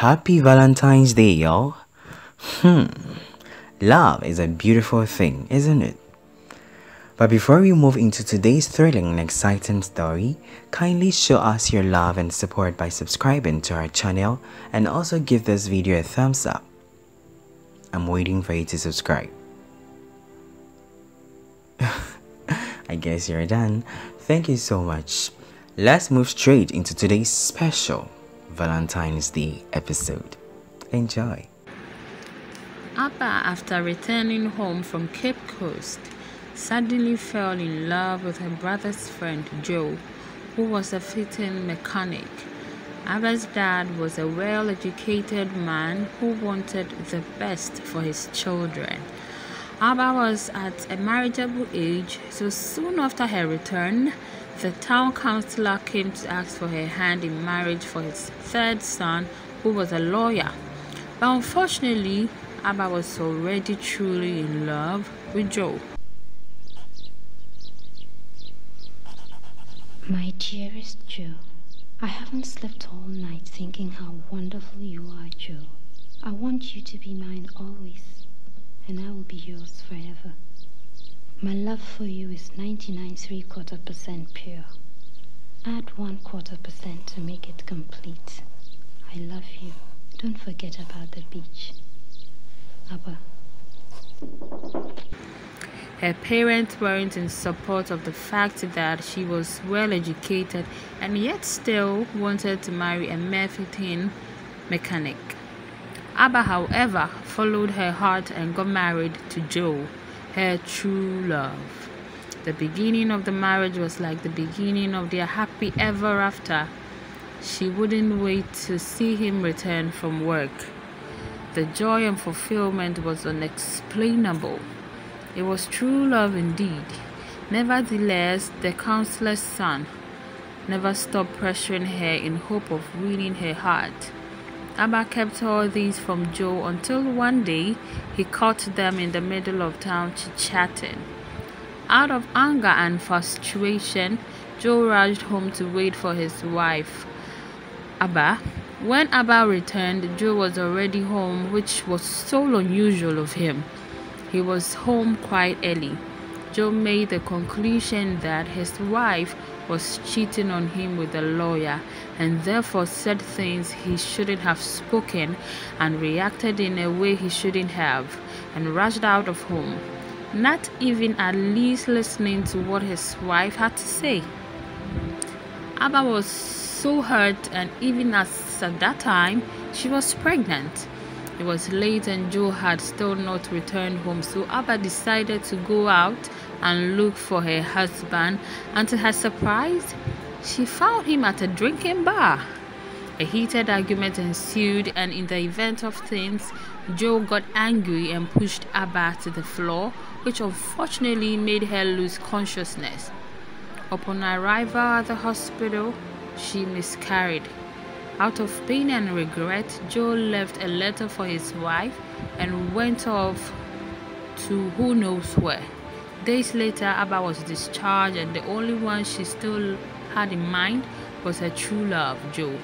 Happy Valentine's Day, y'all. Hmm. Love is a beautiful thing, isn't it? But before we move into today's thrilling and exciting story, kindly show us your love and support by subscribing to our channel and also give this video a thumbs up. I'm waiting for you to subscribe. I guess you're done. Thank you so much. Let's move straight into today's special Valentine's Day episode. Enjoy. Abba, after returning home from Cape Coast, suddenly fell in love with her brother's friend Joe, who was a fitting mechanic. Abba's dad was a well educated man who wanted the best for his children. Abba was at a marriageable age, so soon after her return, the town councillor came to ask for her hand in marriage for his third son, who was a lawyer. But unfortunately, Abba was already truly in love with Joe. My dearest Joe, I haven't slept all night thinking how wonderful you are, Joe. I want you to be mine always, and I will be yours forever. My love for you is 99 3 quarter percent pure. Add one quarter percent to make it complete. I love you. Don't forget about the beach. Abba. Her parents weren't in support of the fact that she was well educated and yet still wanted to marry a Mephitin mechanic. Abba, however, followed her heart and got married to Joe, her true love. The beginning of the marriage was like the beginning of their happy ever after. She wouldn't wait to see him return from work. The joy and fulfillment was unexplainable. It was true love indeed. Nevertheless, the counselor's son never stopped pressuring her in hope of winning her heart. Abba kept all these from Joe until one day he caught them in the middle of town chit-chatting. Out of anger and frustration, Joe rushed home to wait for his wife, Abba. When Abba returned, Joe was already home, which was so unusual of him. He was home quite early. Joe made the conclusion that his wife was cheating on him with a lawyer and therefore said things he shouldn't have spoken and reacted in a way he shouldn't have and rushed out of home, not even at least listening to what his wife had to say. Abba was so hurt and even as at that time she was pregnant. It was late and Joe had still not returned home, so Abba decided to go out and look for her husband, and to her surprise, she found him at a drinking bar. A heated argument ensued, and in the event of things, Joe got angry and pushed Abba to the floor, which unfortunately made her lose consciousness. Upon arrival at the hospital, she miscarried. Out of pain and regret, Joe left a letter for his wife and went off to who knows where. Days later, Abba was discharged, and the only one she still had in mind was her true love, Joe.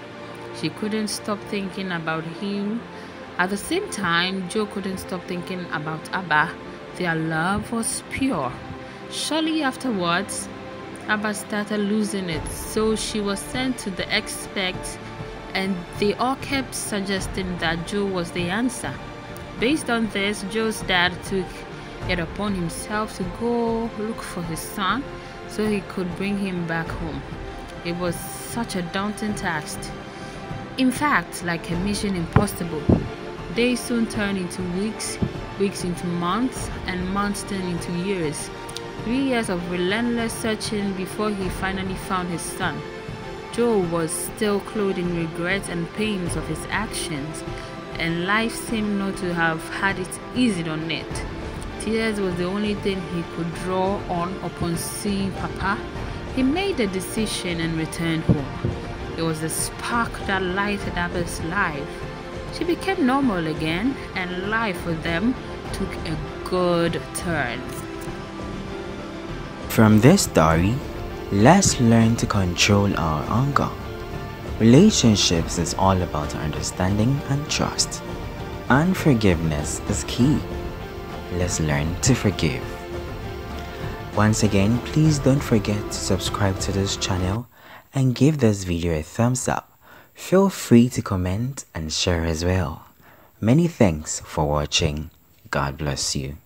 She couldn't stop thinking about him. At the same time, Joe couldn't stop thinking about Abba. Their love was pure. Shortly afterwards, Abba started losing it, so she was sent to the expect, and they all kept suggesting that Joe was the answer. Based on this, Joe's dad took it upon himself to go look for his son so he could bring him back home. It was such a daunting task. In fact, like a mission impossible. Days soon turned into weeks, weeks into months, and months turned into years. Three years of relentless searching before he finally found his son. Joe was still clothed in regrets and pains of his actions, and life seemed not to have had it easy on it. Tears was the only thing he could draw on upon seeing Papa. He made a decision and returned home. It was the spark that lighted Abba's life. She became normal again, and life with them took a good turn. From this story, let's learn to control our anger. Relationships is all about understanding and trust. And forgiveness is key. Let's learn to forgive. Once again, please don't forget to subscribe to this channel and give this video a thumbs up. Feel free to comment and share as well. Many thanks for watching. God bless you.